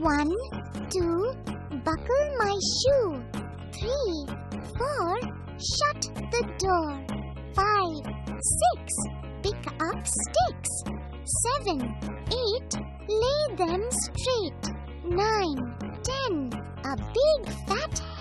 One, two, buckle my shoe. Three, four, shut the door. Five, six, pick up sticks. Seven, eight, lay them straight. Nine, ten, a big fat head.